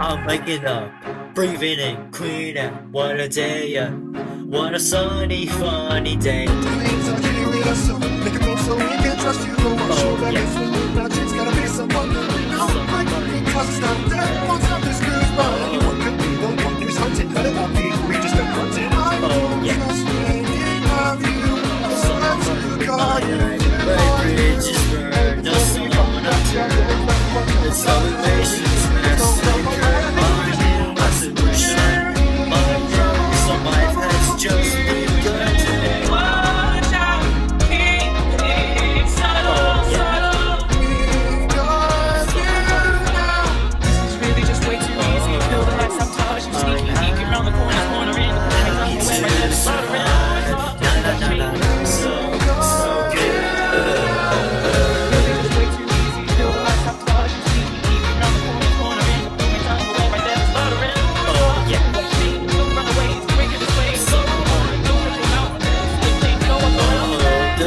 I'm waking up, breathing in clean air. What a day, yeah. What a sunny, funny day. Oh, yeah.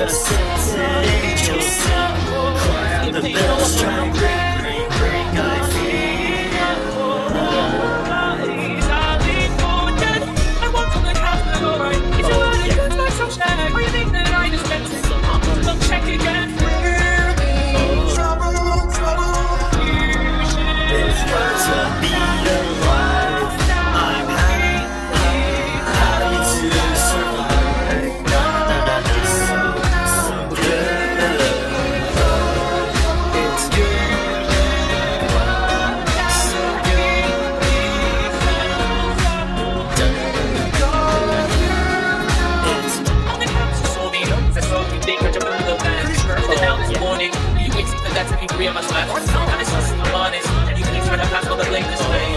to the center. fucking three of us left. Honest, And you can expect a pass on the blink this way.